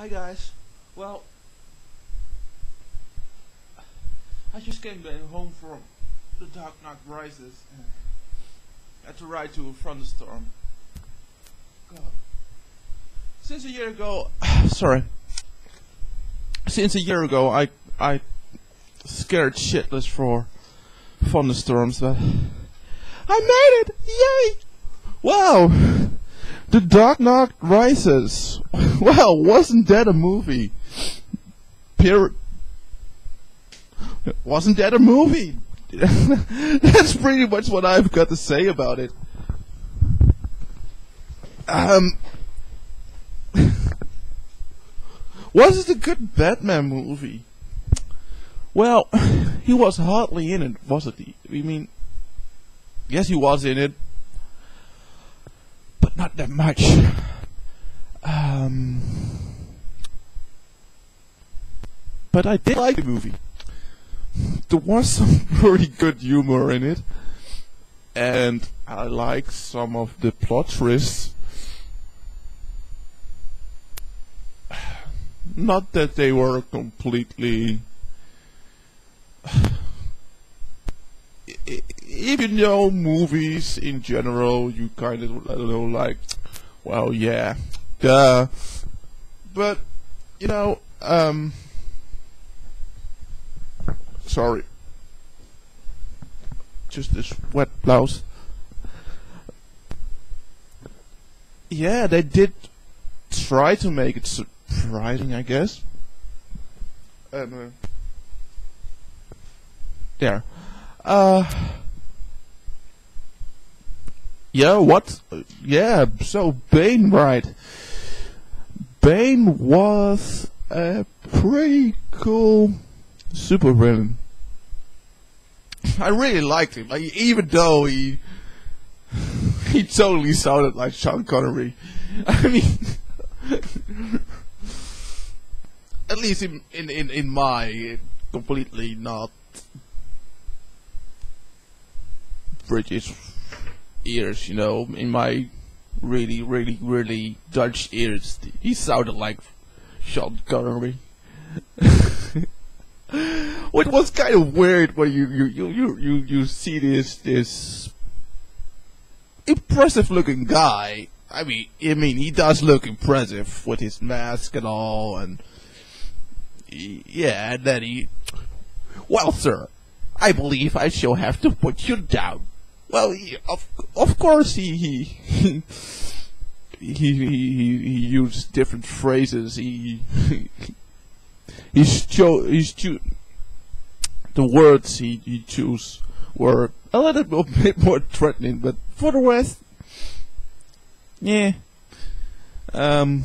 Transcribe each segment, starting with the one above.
Hi guys. Well, I just came back home from The Dark Knight Rises. and Had to ride to a thunderstorm. God. Since a year ago, sorry. Since a year ago, I I scared shitless for thunderstorms, but I made it! Yay! Wow! The Dark Knight Rises. Well, wasn't that a movie? Wasn't that a movie? That's pretty much what I've got to say about it. Um, was it a good Batman movie? Well, he was hardly in it, wasn't he? I mean, yes, he was in it, not that much. Um, but I did like the movie. There was some pretty good humor in it, and I like some of the plot twists. Not that they were completely. If though movies in general, you kind of don't know like, well, yeah, duh. But you know, um, sorry, just this wet blouse. Yeah, they did try to make it surprising, I guess. And uh, there. Uh, yeah, what? Yeah, so Bane, right. Bane was a pretty cool supervillain. I really liked him, like, even though he he totally sounded like Sean Connery. I mean, at least in in in, in my completely not British ears, you know, in my really, really, really Dutch ears, he sounded like Sean Connery. What was kind of weird when you you, you, you, you you see this this impressive looking guy. I mean, I mean, he does look impressive with his mask and all, and yeah, and then he, well, sir, I believe I shall have to put you down. Well, he, of of course he he he he, he, he, he used different phrases. He he cho- he's cho- the words he he chose were a little bit more threatening, but for the rest, yeah. Um,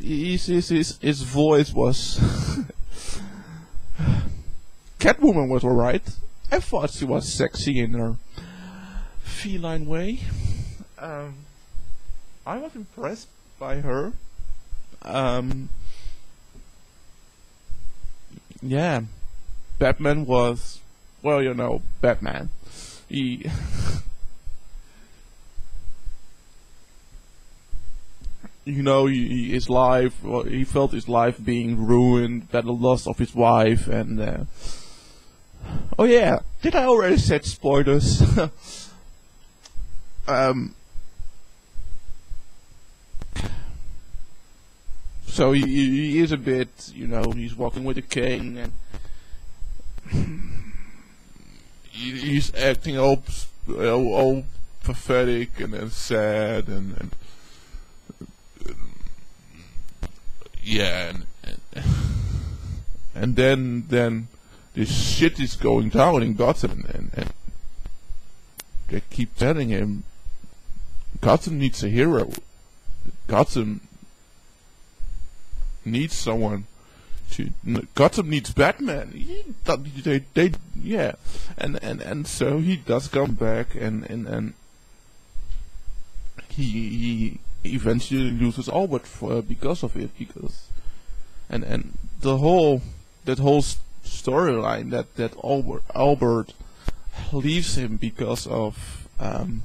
his his his, his voice was. Catwoman was alright. I thought she was sexy in her feline way. Um, I was impressed by her. Um, yeah, Batman was, well, you know, Batman. He. you know, he, his life, well, he felt his life being ruined by the loss of his wife, and. Uh, oh yeah, did I already said spoilers? um. So he, he is a bit, you know, he's walking with a cane and he, he's acting all, all, all pathetic and, and sad and, and yeah, and, and and then then this shit is going down in Gotham and, and they keep telling him Gotham needs a hero. Gotham needs someone to Gotham needs Batman. He, they, they, yeah, and and and so he does come back, and and and he he eventually loses Albert for, because of it, because and and the whole that whole storyline that that Albert Albert leaves him because of um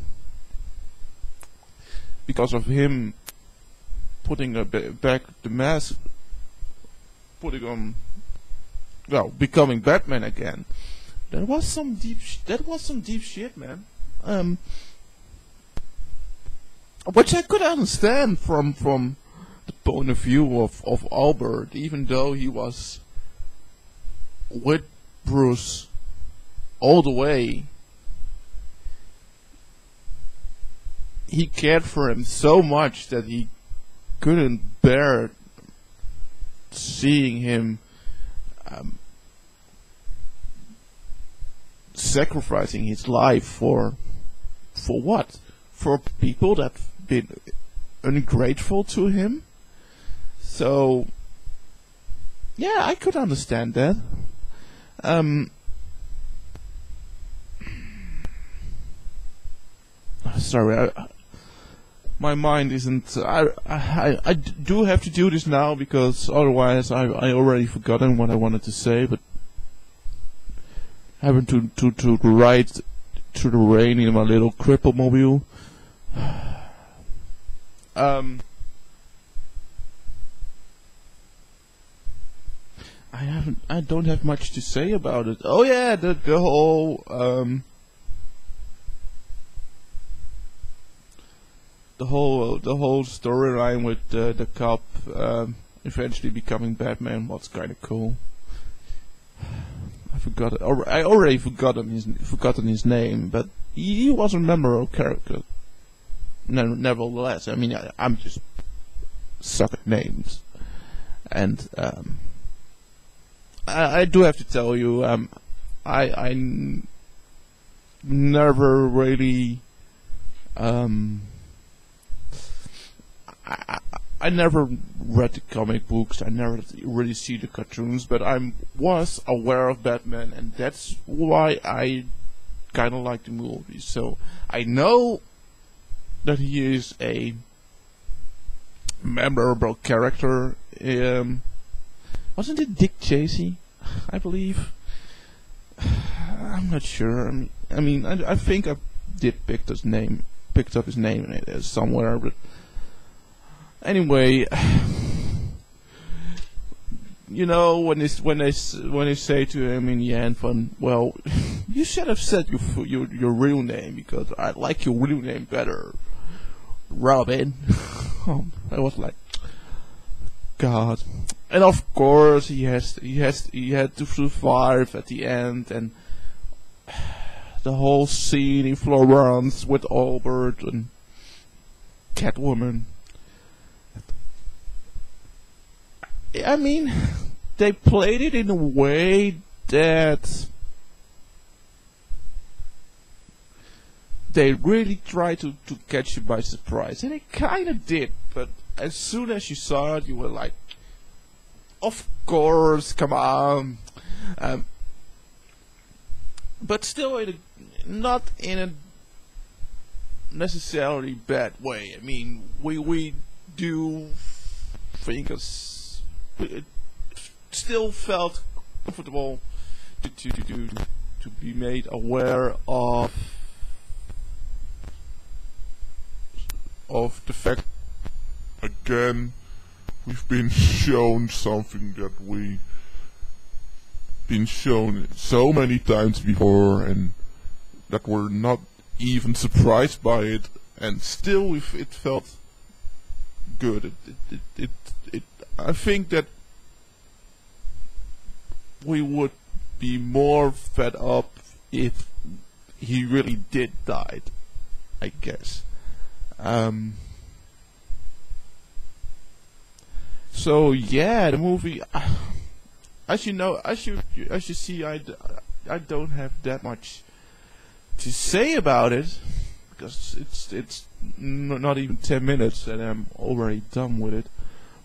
because of him putting back the mask, putting on, well, becoming Batman again. That was some deep. That was some deep shit, man. Um, which I could understand from from the point of view of of Albert, even though he was with Bruce all the way. He cared for him so much that he couldn't bear seeing him um, sacrificing his life for for what? For people that've been ungrateful to him. So yeah, I could understand that. Um, sorry, I, my mind isn't. I, I I do have to do this now because otherwise I I already forgotten what I wanted to say. But having to to to ride through the rain in my little cripple mobile. um. I haven't. I don't have much to say about it. Oh yeah, the the whole um, the whole the whole storyline with uh, the cop um, eventually becoming Batman was kind of cool. I forgot. It. I already forgotten his forgotten his name, but he was a memorable character. No, nevertheless, I mean, I, I'm just suck at names, and um, I, I do have to tell you, um, I I n- never really um. I, I, never read the comic books. I never really see the cartoons, but I was aware of Batman, and that's why I kind of like the movie. So I know that he is a memorable character. Um, wasn't it Dick Tracy? I believe. I'm not sure. I mean, I, mean, I, I think I did pick his name, picked up his name somewhere, but anyway, you know when they when they when they say to him in the end, "Fun, well, you should have said your your your real name because I like your real name better, Robin." Um, I was like, God, and of course he has he has he had to survive at the end and. The whole scene in Florence with Albert and Catwoman. I mean, they played it in a way that they really tried to, to catch you by surprise. And it kind of did, but as soon as you saw it, you were like, of course, come on. Um, but still, in a, not in a necessarily bad way. I mean, we, we do think it still felt comfortable to, to, to, to, be made aware of of the fact again we've been shown something that we been shown so many times before and that we're not even surprised by it. And still it felt good. It, it, it, it, I think that we would be more fed up if he really did died I guess. Um so yeah the movie as you know as you as you see I, I don't have that much to say about it because it's it's not even 10 minutes and I'm already done with it.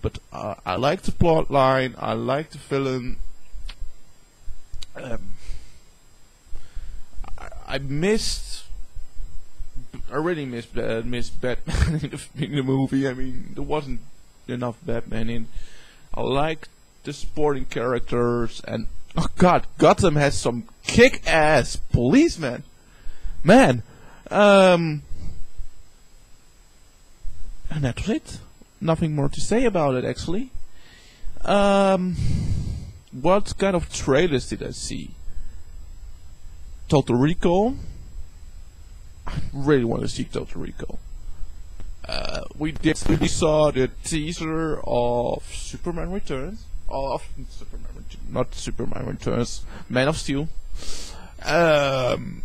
But uh, I like the plot line I like the villain. Um, I, I missed I really missed uh, missed Batman in the, in the movie. I mean there wasn't enough Batman in. I like the supporting characters and oh god Gotham has some kick-ass policemen. Man um and that's it nothing more to say about it actually. Um, what kind of trailers did I see? Total Recall. I really want to see Total Recall. Uh, we. We saw the teaser of Superman Returns. Of Superman, Ret- not Superman Returns. Man of Steel. Um,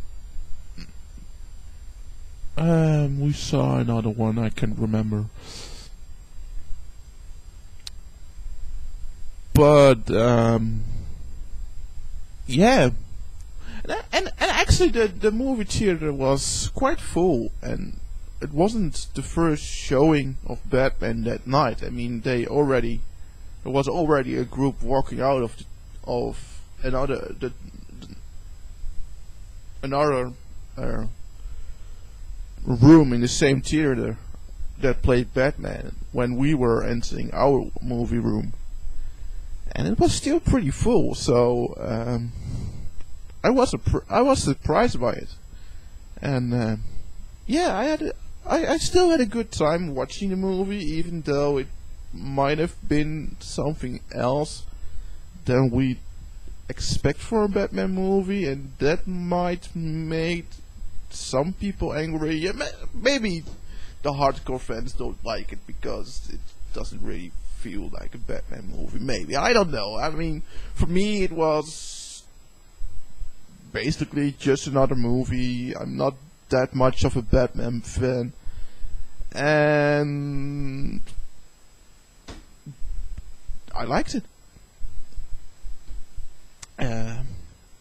um, we saw another one. I can't remember. But um, yeah, and, and and actually the the movie theater was quite full, and it wasn't the first showing of Batman that night. I mean, they already there was already a group walking out of the, of another the, the another uh, room in the same theater that played Batman when we were entering our movie room, and it was still pretty full. So um, I was I was surprised by it, and uh, yeah, I had a, I, I still had a good time watching the movie, even though it might have been something else than we expect for a Batman movie, and that might make some people angry. Yeah, maybe the hardcore fans don't like it because it doesn't really feel like a Batman movie. Maybe I don't know. I mean, for me, it was basically just another movie. I'm not that much of a Batman fan, and I liked it. Uh,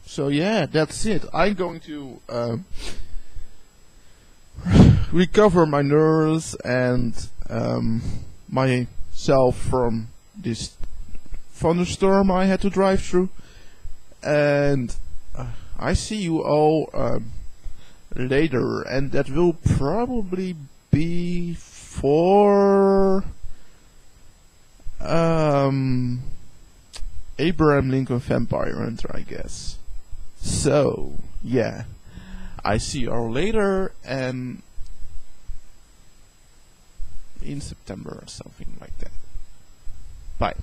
so yeah, that's it. I'm going to um, recover my nerves and um, myself from this thunderstorm I had to drive through, and uh, I see you all um, later, and that will probably be for um Abraham Lincoln Vampire Hunter, I guess. So yeah, I see you all later, and in September or something like that. Bye.